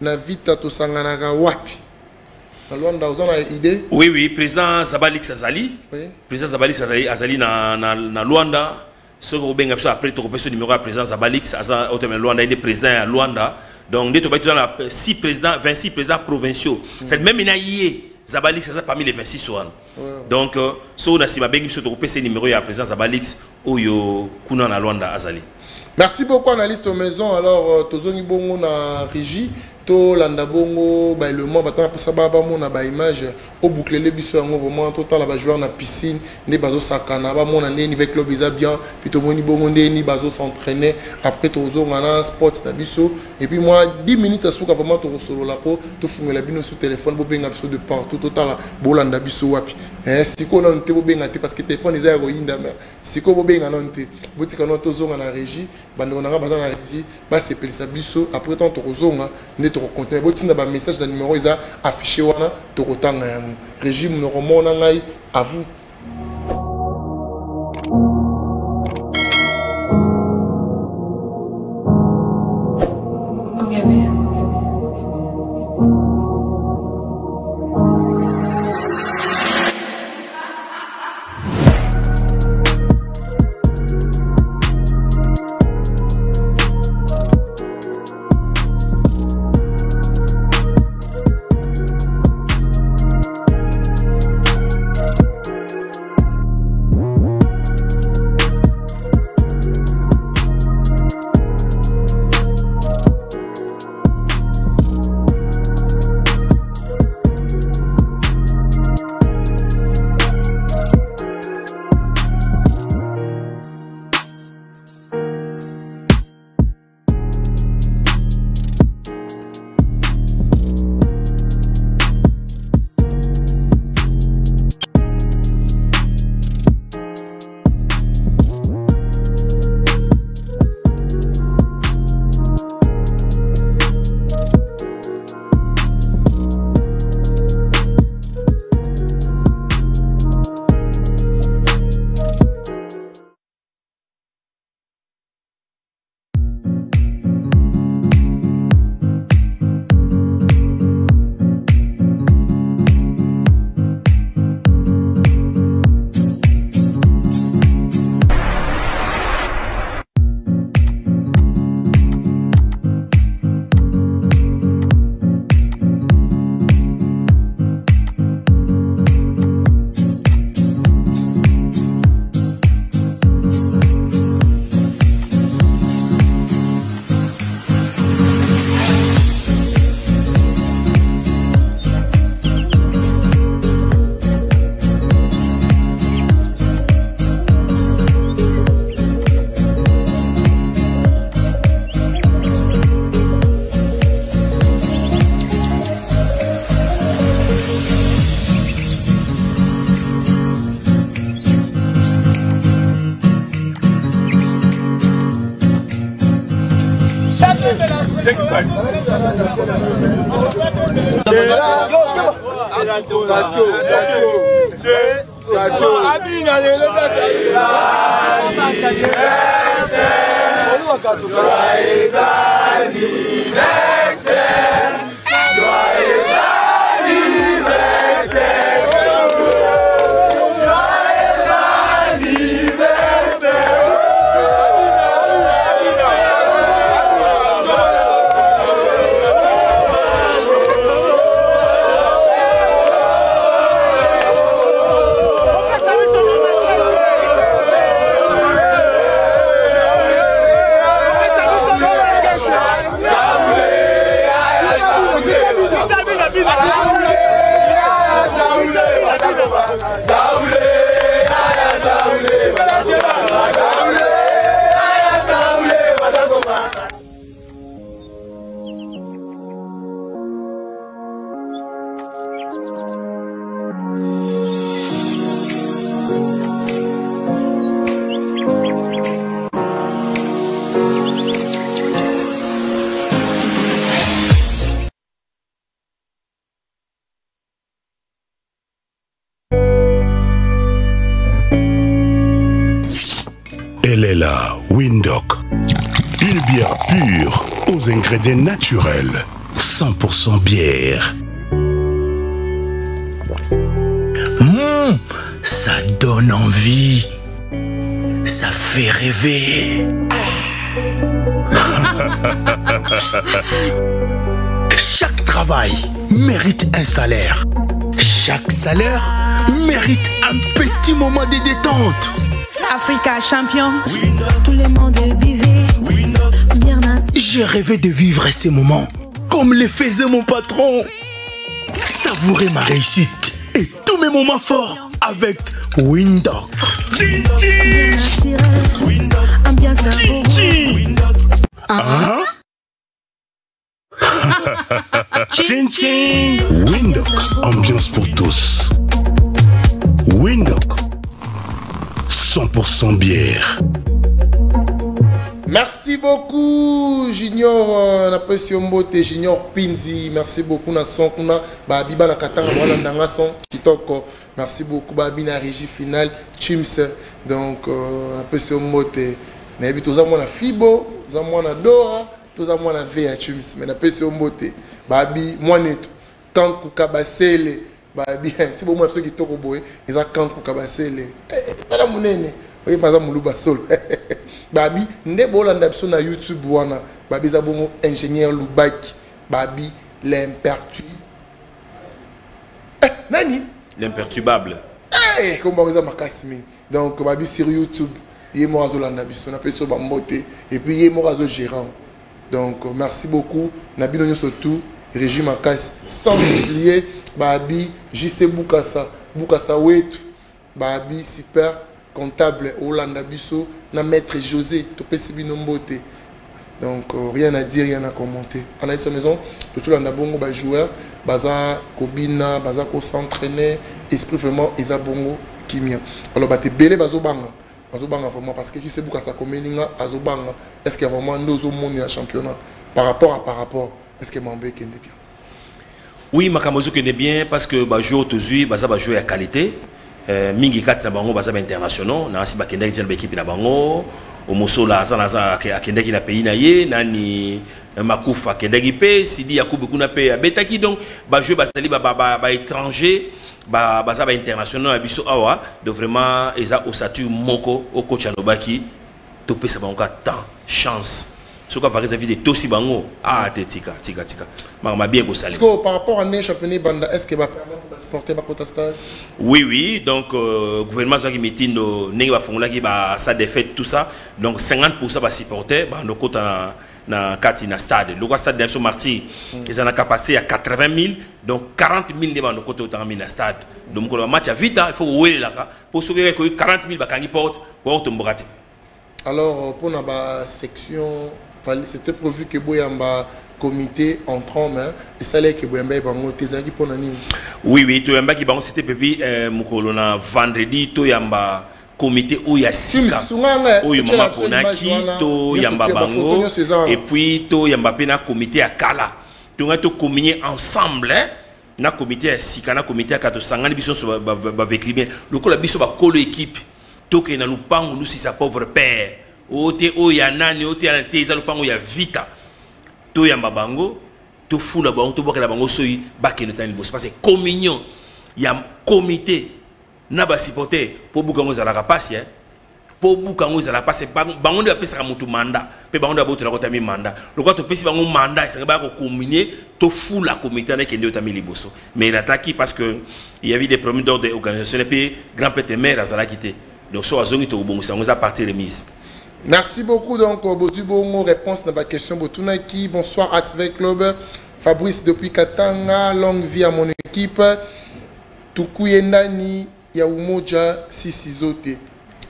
na vita tosanganaka wapi? Na Luanda ozana idée oui oui président zabalix azali. Oui. président zabalix azali, azali na, na, na luanda. Soki obenga biso après tokopesa numéro ya président zabalix aza otemela luanda ye nde président ya luanda. Donc nde tobaki toza na 6 président 26 présidents provinciaux. C'est même ena ye zabalix aza parmi les 26 wana donc euh, soki na nsima abengi biso tokopesa numéro ya président zabalix oyo kuna na luanda azali. Merci beaucoup analyste maison. Alors euh, tozongi bongo na régie to landa bongo ba élément ba tanga pesa ba ba mona ba image au boucler les biso yango vraiment total ba joueur na piscine ne bazo sakana ba mona ne avec club isa bien puis to moni bongo ne ni bazo s'entraîner. Après tozonga na sports na biso. Et puis moi 10 minutes à souka vraiment to solo la bino sur téléphone bo benga biso de partout total bolanda biso wapi. Eh siko na nte bo benga te parce que téléphone isa ya koyinda mais siko bo benga na nte botika no tozonga na régie bandeko na nga baza na basepelisa biso après ntango tokozonga nde tokocontinue botinda bamessage numéro affiché tokotanga monokomona ngai à vous naturels. 100% bière. Mmh, ça donne envie. Ça fait rêver. *laughs* Chaque travail mérite un salaire. Chaque salaire mérite un petit moment de détente. Africa champion, tout le monde assis. J'ai rêvé de vivre ces moments comme le faisait mon patron. Savourer ma réussite et tous mes moments forts avec Windoc. Hein? Chin chin. Windoc, ambiance pour tous. Windoc, 100% bière. Merci beaucoup Junior euh, Junior Pinzi. Merci beaucoup na son kuna. Kitoko. Merci beaucoup na régie finale Chims. Donc euh, napesi yo mbote. Nayebi toza mwana Fibo toza mwana Dora toza mwana V ya Chims. Mais mbote babi mwanetu kankuka basele babi *laughs* ti bomona biso kitoko boye. Eza kankuka basele Eh, eh, *laughs* babi nde bolanda biso na youtube wana babi eza bongo ingénieur lubaki babi l'impertu eh, nani? L'imperturbable. Eh, kombo yango eza makasi mingi. Donc babi sur youtube ye moko azolanda biso napesi so bambote et puis ye moko azogérant donc merci beaucoup. Na bino nyonso tout régi makasi. Sans oublier babi jc bukasa bukasa wetu babi super comptable olanda biso na maître josé topesi bino mbote. Donc euh, rien à dire rien à commenter. En aisa maison totolanda bongo bajoueur baza kobina baza kosentraîner esprit vraiment eza bongo kimia alors bato ebele bazobanga bazobanga vraiment parce que jise bukasa komeli nga azobanga est ce que vraiment nde ozomoni ya championnat? Par rapport à par rapport est ce que mambo ekende bien oui makambo ezokende bien parce que bajour tozwi baza bajour ya qualité mingi kati na bango baza bainternationaux na asi bakendaki tia na na bango. Omosola aza naza ake- akendaki na pays na ye. Nani? Eh, makufa akendaki mpe sidi yakubu kuna mpe abetaki. Donc bajour bazali ba- ba- ba- baétranger ba- baza bainternationaux na biso awa. Donc vraiment eza osature moko o coach alobaki topesa bango ka temps chance soki avaki eza vide tosi bango. Ah te tika tika tika. Makambo Parce que par rapport à ndenge championnat banda est ce que bapermettre basporter bakota stade Oui, oui, donc euh, gouvernement qui mitindo ndenge bafungolaki ba sa défaite tout ça. Donc 50% ba supporter ba ndoko na na kati na stade. Le stade d'Epso Marty, ils ont une capacité à 80 000, donc 40 000 de bando côté autant na stade. Donc le match à vita, il faut ouer là pour sauver que 40 000 ba kangi porte pour tomborati. alors euh, mpona basection c'était prévu ke boyamba comité entrant main esalaki boyamba ye bango te ezalaki mpona nini Oui, oui, to yamba ki bango c'était prévu euh, na vendredi to yamba comité oyo ya sika oyo mama biso image ponaki wana, to nyonso yamba pe, bafoto bango et puis to yamba mpe na comité ya kala tongai ensemble hein, na comité ya sika na comité ya kato tosangani biso nyonso bavekli bien lokola biso bakolo équipe tokende na lupango lusisa pauvre père oyo te oyo ya nani oyo te eza lupango ya vita. Toyamba bango tofula bango tobwakela bango soki bakende tani liboso. Parce que communion ya comité na basupporter mpo buka yango ezalaka mpasi eh? mpo buka yango ezalaka mpasi bango nde bapesaka motu manda mpe bango nde babotolaka otami manda. Lokola topesi bango manda esanga baya kokommunie tofula komité wana ekende otami liboso. Mais elataki parce que il y avait des problèmes d'ordre organisationnel mpe grand pete maire azalaki te. Donc so azongi tokobongisa yango eza partie remise Merci beaucoup. Donc, Bodu Bongo, réponse à ma question. Botunaki, bonsoir, Asvel Club. Fabrice depuis Katanga, longue vie à mon équipe. Tukuyendani, Yaumoja, Sisizote.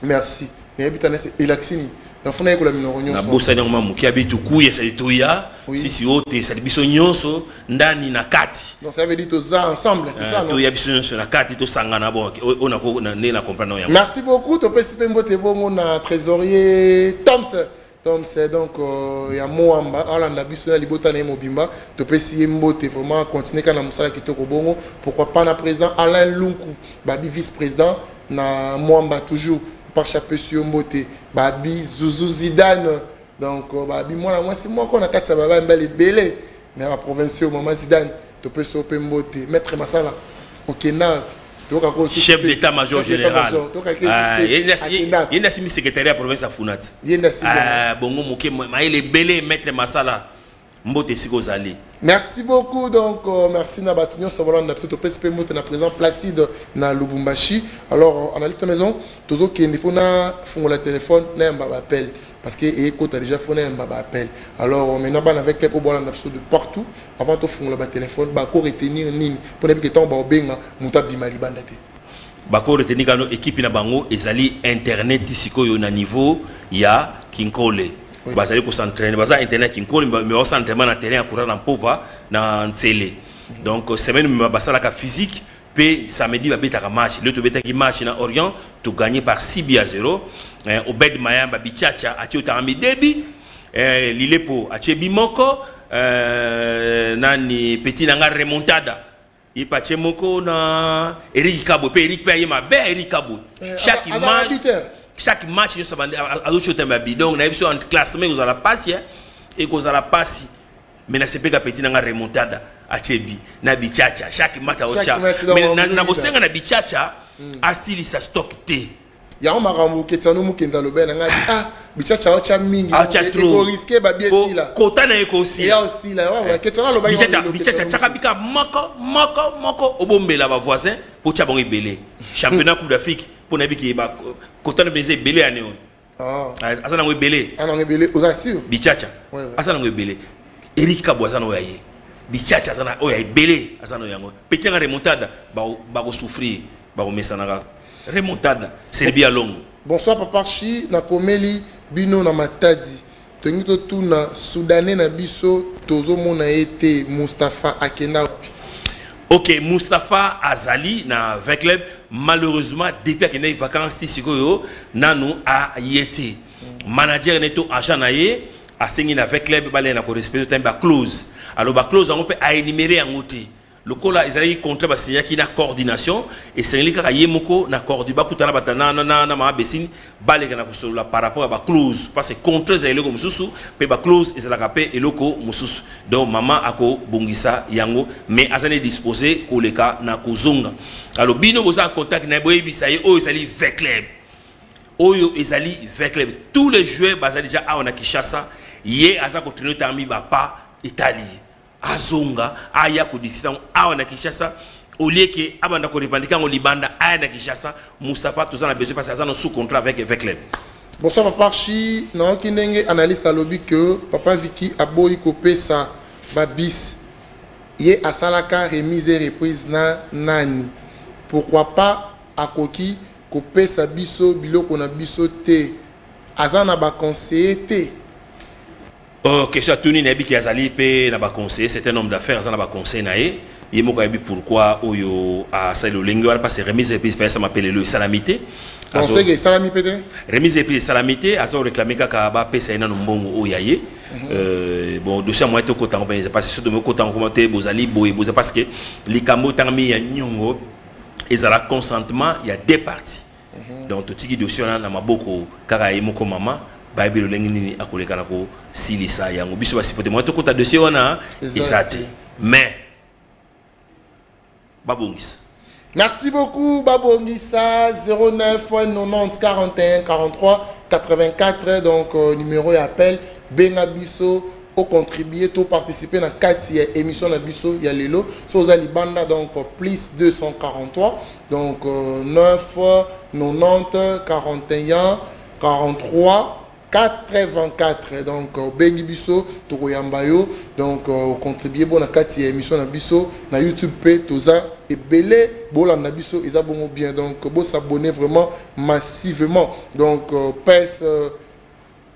Merci. C'est Elaxini. Nafuna yekola minoko nyonso. Nabosani yango mamoki abi tukuya esali toya sisi oyo te esali biso nyonso ndani na kati. Donc ça veut dire toza ensemble c'est ça non? toya biso nyonso na kati tosangana bon oyo nde na comprendre oyo merci beaucoup. Topesi mpe mbote bongo na trésorier toms toms donc euh, ya moamba alanda biso na libota na ye mobimba. Topesi ye mbote vraiment continue kaka na mosala kitoko bongo. Pourquoi pas na président alain lunku babi vice président na moamba toujours par chapesi yo mbote babi zuzu zidane. Donc babi mwana mwasi moko na kati ya babambeli ebele me ya baprovinciaux mama zidane topesi yo mpe mbote maître masala okenda chef d'état major général. Ye nde asimi secrétaire ya province afuna te bongo moke mayele ebele maître masala mbote esika ozali merci beaucoup donc euh, merci na bato nyonso balanda biso topesi mpe mbote na président placide na lubumbashi. Alors en aliste maison tozokende fo na fungola telefone nayamba bappel parce que ekota déjà fo nayamba bappel alors maintenant bana avec club obolanda biso de partout avant tofungola batelefone bakoretenir nini. Mpona yebi ke ntango baobenga moto abima libanda te. Bakoretenir kano équipe na bango ezali internet sikoyo na niveau ya kinkole. Bazali kosentraîne baza internet kinkoli me baosentraînement na terrain ya courant na mpova na ntsele donc semaine mema basalaka physique mpe samedi babetaka match. Leo tobetaki match na orient togagné par 6 bi à 0 eh, obed mayamba bichacha atie otanga midebi. Eh, lilepo atie bi moko eh, nani petit na nga remontada. Ye mpe atie moko na erik kabo mpe erik mpe aye mabe erik kabo chaque match chaque match nyonso azoti otamba bi donc nayebi so classement ekozala pasi ekozala pasi mais nasepeka peti nanga remontada atie bi na bichacha. Chaque match na na bichacha asilisa stock te. Yango makambo oketisa no mokenzi alobe na ngai ah bichacha aotya mingi ekoriske babi esila kota na ye bika moko moko moko obombela bavoisin mpo tya bango ebele championnat coupe d'afrique mpo nayebi ke kota na mpenza ebele ane oyo aza nango ebele bichacha aza nango ebele erik kabo aza na oyo aye bichacha aza na oyo ebele aza na oyo yango. Petianga remontada bakosouffrir bakomesanaka remontada serbi ya longo. Bonsoir papa chi nakomeli bino na matadi. Tongi totuna soudanais na biso tozomona ye te mustapha akenda. wapi ok mustapha azali na veclub malheureusement depuis akendaki vacance ti sikoyo nanu aye te manager ne to agent na ye asengi na veclub balee na korespecte otami baclose alors baclose yango mpe aénuméré yango te lokola ezalaki contrat basinyaki na coordination esengeli kaka ye moko na cordi bakutana bata na, mama besini na par rapport ya baclose parce que contrat ezala eloko mosusu mpe baclose ezalaka mpe eloko mosusu. Donc mama akobongisa yango mais aza ne dispose koleka na kozonga. Alo bino boza en contact na ye boyebisa ye oyo oyo ezali veclub tous les joueurs baza déjà awa ye aza kotraine otami bapa etali azonga aya kodisita yango awa na kinshasa olie ke abanda korevandike yango libanda aya na kinshasa mustapha toza na besoin parce aza na sous contrat avec veclub bonsoir papa chi nayoki ndenge analyste alobi ke papa viki aboyi kopesa babis ye asalaka remise et reprise na nani? Pourquoi pas akoki kopesa biso biloko na biso te? Aza na baconseiller te question atuni nayebi ke azali mpe na baconseiller c'est un homme d'affaires na baconseil na ye. Ye moko ayebi pourquoi oyo asali olenge wana parce remise eprise fayasama mpe lelo esalami te remise eprise esalami te aza koreklame kaka bapesa ye nano mbongo oyo ya ye. Euh, bon dossier okota yango mpenza parce que soki okota yango koma te bozali boye boza parce que likambo otangami ya nyongo ezala consentement ya deux parties. Donc totiki dossier wana na maboko kaka ye moko mama nini kosilisa yango biso basipote moya tokota dossier wana Eza eza te. te mais babongisa Merci beaucoup, Babongissa, 09 90 41 43 84. Donc, euh, numéro et appel. Bengabiso, au contribuer, tout participer dans 4 émissions Nabiso, il y a Lelo. So, vous allez banda, donc, euh, plus 243. Donc, euh, 9 90 41 43 84 donc euh, bengi biso tokoyamba yo donc euh, contribuer bon na kati émission na biso na youtube mpe toza ebele bolanda biso eza bongo bien donc bosabonner vraiment massivement. Donc euh, pes euh,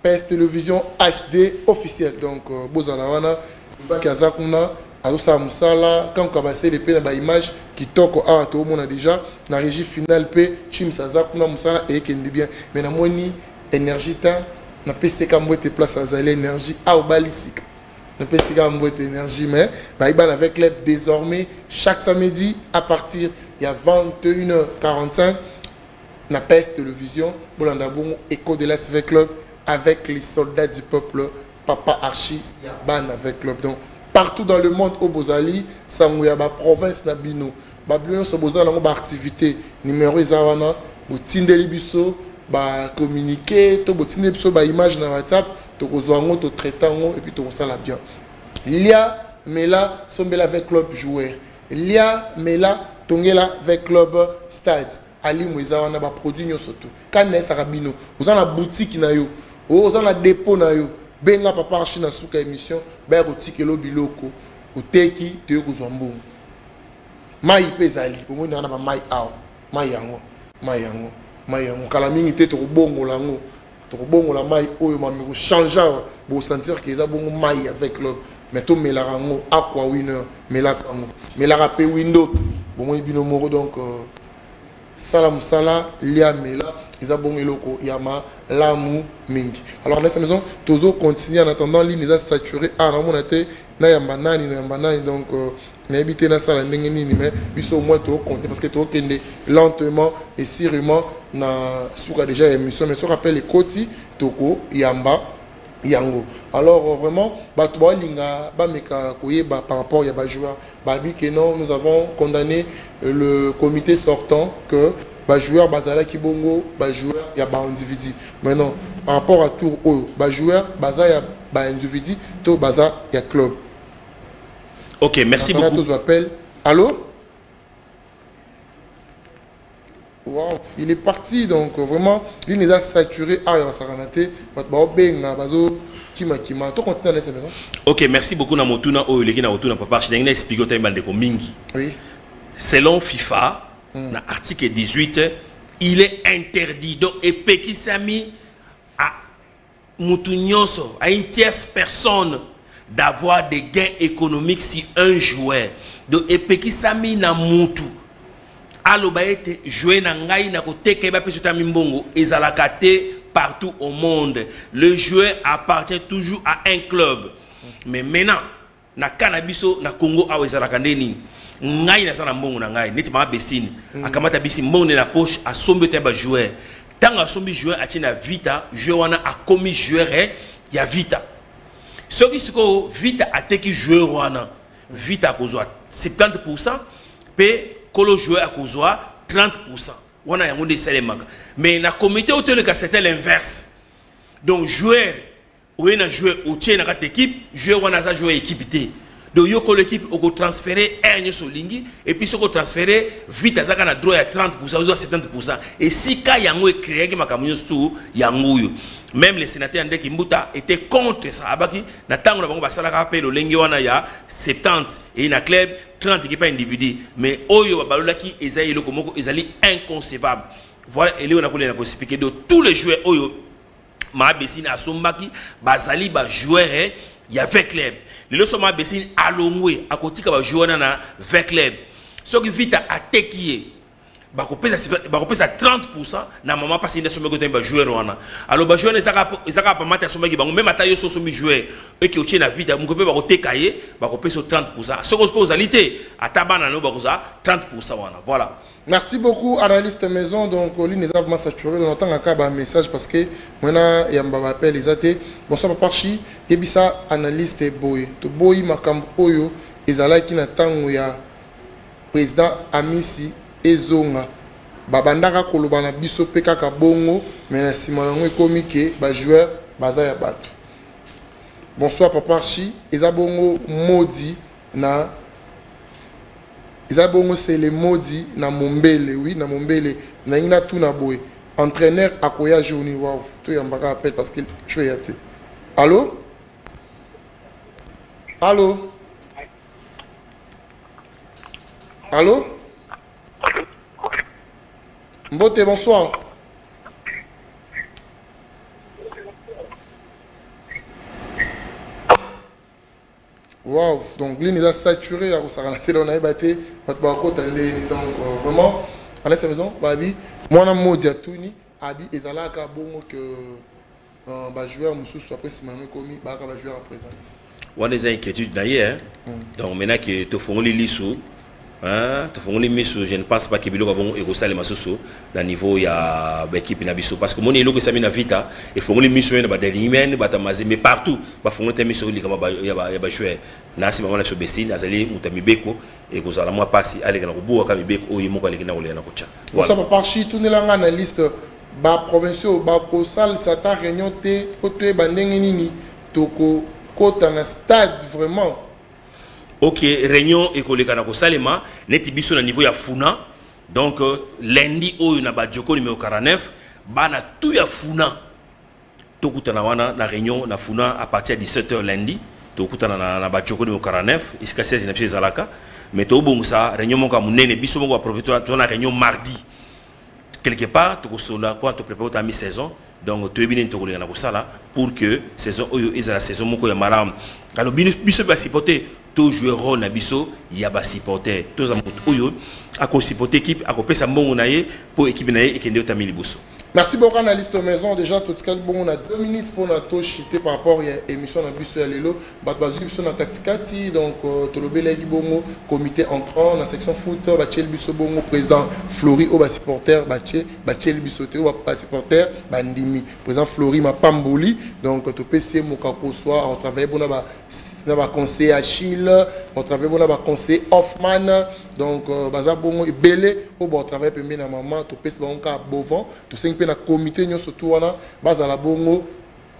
pes télévision hd officiel donc euh, bozala wana baki aza kuna azosala mosala kankoka basele mpe na baimage kitoko awa toomona déjà na régie finale mpe chims aza kuna mosala eyekende bien mais namoni énergie ta napesika mbwete place azali énergie awa balisika napesika mbwete énergie mais avec désormais. Chaque samedi à partir ya 21h45 na PES Télévision, Bolanda Echo de Club, avec les soldats du peuple, Papa Archie, Yaban avec Club. Donc, partout dans le monde, au Bozali, Samouya, province Nabino, Babylon, so Bozali, on activité, numéro Biso, ba communiquer, to Botindeli Biso, ba image na WhatsApp, to Kozwango, to traitango, et puis to Kosala bien. Lia, Mela, Sombela avec Club joueur. Lia, Mela, Tongela avec Club Stade. alimu eza wana baproduit nyonso tu kani na esaka bino oza na boutique na yo. Oza na dépôt na yo. Benga papa archi na suka émission baya kotikela biloko. Oteki toye kozwa mbongo. Mai mpe ezali. Bomoni wana bamai awa. Mai yango mai yango mai yango kala mingi te tokobongola yango tokobongola mai oyo mami kochange awa bosentir ke eza bongo mai avec club mais tomelaka yango aqua winner melaka yango melaka mpe window. Bomoni bino moko donc euh, sala mosala lia mela eza bongo eloko ya malamu mingi. Alors nasa maison tozo continuer en attendant ligne eza saturé ah namona te nayamba nani nayamba nani donc euh, nayebi te nasala ndenge nini mais biso au moins tokoconte parce que tokokende lentement et sûrement na suka déjà émission mais soki appelle ekoti tokoyamba yango. Alors euh, vraiment bato balinga bameka koyeba par rapport ya bajoueur babi ke non nous avons condamné euh, le comité sortant que bajoueur bazalaki bongo bajoueur ya baindividu maintenant par rapport à tour oyo bajoueur baza ya baindividu to baza ya club ok merci beaucoup. tous allô? Wow, il est parti donc vraiment il les a saturés ah bazo kima kima. To continue na maison. Ok merci beaucoup na motuna papa mingi. Oui. Selon FIFA, na article 18, il est interdit, donc epekisami à à une tierce personne d'avoir des gains économiques si un joueur. Donc epekisami na mutu aloba ete jouer na ngai na koteka eba pe sotami mbongo ezalaka te partout au monde. Le joueur appartient toujours à un club. Mais maintenant na ka na congo awa ezalaka nde nini? Ngai naza na mbongo na ngai neti mama besine akamata bisi mbongo nde na poche asombi ote ya bajoueur ntango asombi joueur atie na vita joueur wana akomi joueur eh, ya vita soki sikoyo vita ateki joueur wana vita akozwa 70% mpe kolo joueur akozwa 30 wana yango nde esalemaka. Mais na comité oyo toleka c'était l'inverse. Donc joueur oye na joueur otie na kati équipe joueur wana aza joueur équipe donc yo kolo équipe okotransfere aire nyonso olingi et puis soki otransfere vite azaka na droit ya 30 ozwa 70 esika yango ekreaki makambo nyonso tu yango oyo même le sénateur ndeki mbuta était contre ça. Abaki na ntango na bango basalaka mpe lolenge wana ya 70 eyi na club 30 ekipa individu mais oyo babalolaki eza eloko moko ezali inconcevable. Voilà eloko nakolela koexplike donc tous les joueurs oyo maa besine asombaki bazali bajoueur eh, ya v club lelo so maa besine alongwe akotika bajoueur wana na v club soki vita ateki bakopesa sipa- bakopesa 30 na mama mpasi nde asomaki otami bajoueur wana alors bajoueur ezaka pamata asomaki bango meme ata yo so osomi joueur eke otie na vide moko mpe bakoteka ye bakopesa yo 30 soki ata bana na yo bakozala 30 wana voilà Merci beaucoup, analyste maison. Donc, Oli nous a vraiment saturé. On entend encore un message parce que maintenant, il y a un appel. Ils. Bonsoir, papa. Et puis ça, analyste boy. To boy, makam oyo. Ils allaient qui n'attend où il y a président Amisi Ezonga. babandaka koloba na biso mpe kaka bongo me na nsima nango ekomi ke bajoueur baza ya bato. Bonsoir papa archi. Eza bongo modi na eza bongo sele modi na mombele wi na mombele. Nangi natuna boye. Entraîneur akoya journi waw toyambaka appel parce que cho ya te allo allo allo mbote bonsoir Wow, donc ligne eza saturé ya kosaka na te donc nayeba te bato bakota ndeni donc euh, vraiment alesa maison babi mwana modi atuni abi ezalaka bongo ke euh, bajoueur mosusu après nsima yango ekomi bayaka bajoueur ya présence wana eza inquiétude na ye hein? donc maintenant ke tofongoli liso hein? Je ne pense pas ke biloko bongo ekosalema susu niveau ya baéquipe na biso parce que moni eloko esami vita. Efongoli miso ya mazembe partout bafongoli te miso ya na azali moto ya mibeko. Ekozala mwa mpasi aleka na kobwaka mibeko oyo moko aleki na na tunelanga na liste. Oyo ata réunion te po toyeba ndenge nini na stade vraiment ok réunion ekoleka na kosalema neti biso na niveau ya funa. Donc euh, lundi oyo na bajoko numero 49 bana tu ya funa. Tokutana wana na réunion na funa à partir ya 17 heures lundi. Tokutana na, na bajoko numero 49 esika 16 na biso ezalaka mais tobongisa réunion moko ya monene biso moko baprofite toza na réunion mardi. Quelque part tokosola mpo toprépare ota mi saison donc toyebi nini tokolinga na kosala pour que saison oyo ezala saison moko ya malamu. Alors biso mpe basupporter tojoue rôle na biso ya basupporter toza moto oyo akosupporter équipe akopesa mbongo na ye mpo équipe na ye merci beaucoup analyste maison. Déjà totikali bongo na 2 minutes mpona toshite par rapport ya émission na biso ya lelo. Bato bazwi biso na katikati donc euh, tolobelaki bongo comité entrant na section foot. Batieli biso bongo président flori oyo basupporter batie batieli biso te oyo basupporter bandimi. Président flori mapamboli donc topesi ye mokako soit otravaille bona ba na baconseiller achille otravaille bona baconseiller hoffman. Donc euh, baza bongo ebele oyo baotravaille pembeni na mama topesi bango kaka bovant tosengi mpe na comité nyonso tu wana. Bazala bongo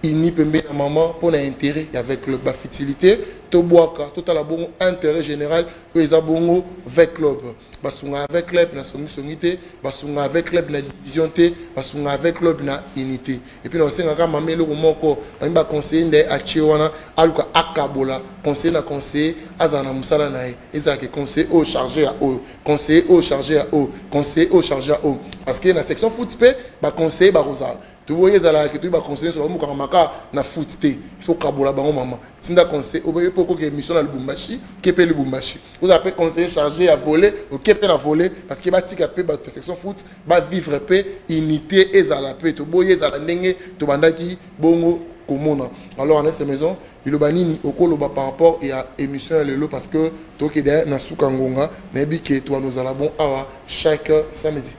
ini pembeni na mama mpona intérêt ya avec club bafutilité tobwaka totala bongo intérêt général oyo eza bongo avec club basunga avec club na songisongi te basunga avec club na division te basunga avec club na unité. Epuis na osengaka mama eloko moko bangi baconseiller nde atie wana aluka akabola conseiller na conseiller azala na mosala na ye conseiller oyo chargé ya oyo conseiller oyo chargé ya oyo conseiller oyo chargé ya oyo parce que na section foot mpe baconseiller bakozala toboyi ezalaka toyi baconseiller nyonso bamokaka maka na foot te ifo kabola bango mama tinda conseil oboye mpe okoki émission na lubumbashi mpe lubumbashi. Ozala mpe conseiller chargé ya volet oke mpe na volet parce que batika mpe bato ya section foot bavivre mpe unité ezala mpe toboyi ezala ndenge tobandaki bongo komona. Alors en ese maison liloba nini okoloba par rapport ya émission ya lelo parce que tokende na suka ngonga nayebi ke towana ozala bon awa chaque samedi.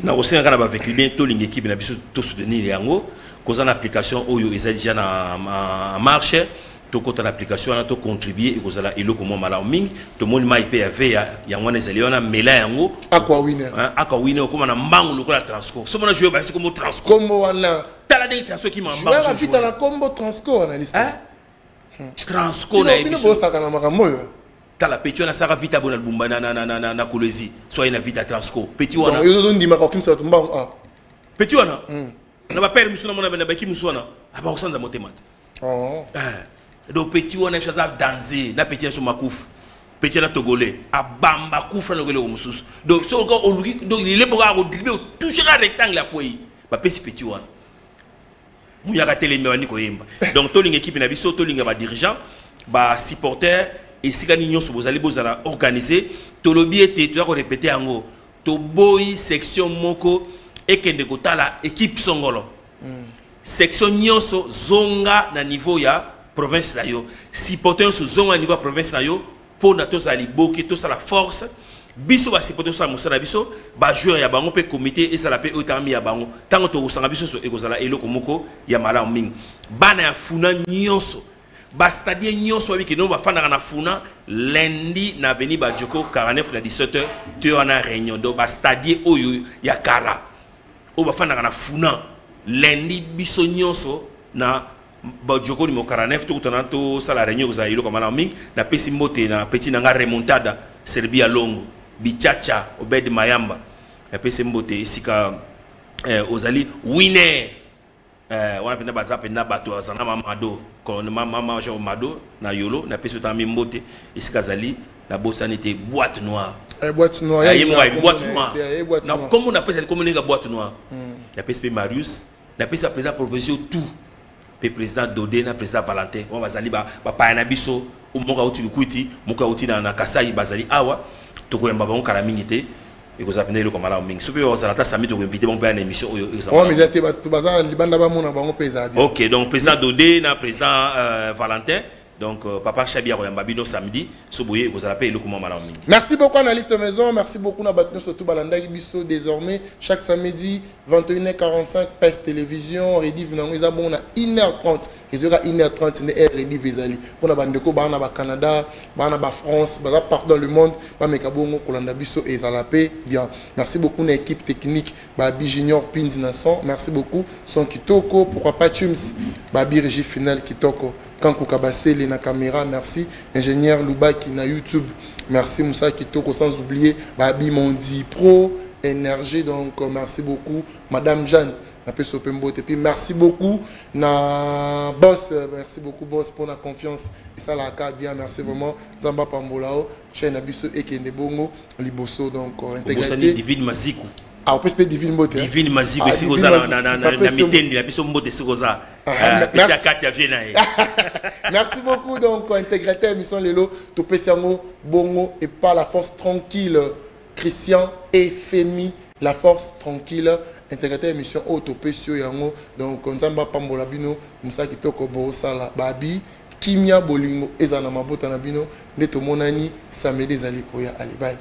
Na kosenga kaka na bavekli bien tolinga équipe na biso tosoutenir yango koza na application oyo eza déjà na ma- marche tokota na application wana tocontribue ekozala eloko mwa malamu mingi. Tomoni mai mpe ya ve ya yango wana ezali wana mela yango. Hein, aka wine okóma na mbango lokola transco. So mona joueur bayesi kombo transco. Kombo wana. Tala ndenge transco ekima afita na kombo transco analyste transco na ye bino biso. bosaka na makambo oyo. Tala peti wana asaka vita bo na lubumba na- na- na- na- na- na kolwezi. So aye na vita transco. Peti wana. donc yo ozondimaka okimisa bato mbango ah. peti wana? Na bapere mosusu namona na baki mosusu wana abakosanza motema te. Oh. Eh, donc petit wana biso aza danger na petit na biso makufu petit na togolais. Abamba kufa na eloko mosusu donc soki oluki donc lilembo kaka kodribe otouche kaka rectangle ya kwei bapesi petit wana muyaka telemi bandi koyemba donc tolinga équipe na biso tolinga badirigeant basupporter esika nini nyonso bozali bozala organise tolobi ete toza korepete yango toboyi section moko ekende kotala équipe songolo. Section nyonso zonga na niveau ya province na yo. Supporter nyonso zonga niveau ya province na yo mpo na tozala liboki tosala force. Biso basupporter tosala mosala na biso bajoueur ya bango mpe komite ezala mpe oyo etangami ya bango. Ntango tokosanga biso so ekozala eloko moko ya malamu mingi. Bana ya funa nyonso bastadie nyonso babi kende bafandaka na funa lundi na aveni bajoko 49 na 17 heures. To wana réunion. Donc bastadie oyo ya kala. Oyo bafandaka na funa lundi biso nyonso na bajoko numéro 49 tokutana tosala réunion kozala eloko malamu mingi. Napesi mbote na peti na nga remontada serbi ya longo bichacha obed mayamba. Napesi mbote esika eh, ozali winner. Eh, wana mpenza baza mpenza bato aza na mamado major mado na yolo napesi otami mbote esika azali nabosani te boîte noire. Eh, boîte noire. na kombo napesi kombo ndenge boîte noire. Napesi mpe marius napesi président provincial tout mpe président dode na président valentin. Bazali bapaya na biso. Moko auti lukwiti moko auti na, na kasai bazali awa. Tokoyamba bango kala mingi te. Ekozala mpenza eloko ya malamu mingi. So mpe bazala ata sami tokoinvite bango mpe na émission oyo ezala wana malamu. eza te bato baza na libanda bamona bango mpe ezala bien. Ok donc président dode na président euh, valentin donc euh, papa chabi akoyamba bino samedi so boye ekozala mpe eloko mwa malamu mingi Merci beaucoup analyste maison, merci beaucoup na batno surtout balandaki biso désormais chaque samedi 21h45 PES télévision rediff nango eza bon na 1h30 ezoka 1h30 ne heure rediff ezali mpona bandeko baa na bacanada baa na bafrance baza partout dans le monde bameka bongo kolanda biso ezala mpe bien. Merci beaucoup na équipe technique babi junior pins na son merci beaucoup son kitoko pourquoi pas chums babi régie finale kitoko kankuka basele na caméra merci. Ingénieur lubaki na youtube merci moussa kitoko sans oublier babi mondi pro énergie donc euh, merci beaucoup. Madame jeanne ope mbote. Puis merci beaucoup na boss euh, merci beaucoup boss pour la confiance. Esalaka bien merci vraiment. Nzambe apambola o chaîne na biso ekende bongo liboso donc euh, intégralité divine maziku ah opesi mpe divine mbote hein? divine maziku Ah, esika Divine oza na- Maziku. na- na- na na Bapesi- mitendi na biso mbote esika oza Ah, peti merci. ya kati ya vie na *laughs* ye Merci beaucoup. Donc, intégrité émission Lelo, Topesiango, Bongo et pas la force tranquille. Christian et Femi, la force tranquille. Intégrité émission Autopesio Yango. Donc, Nzamba Pambola Bino, Moussa Kitoko Borosala, Babi, Kimia Bolingo, Ezana Mabota Nabino, Neto Monani, Samedi Zalikoya. Allez, bye.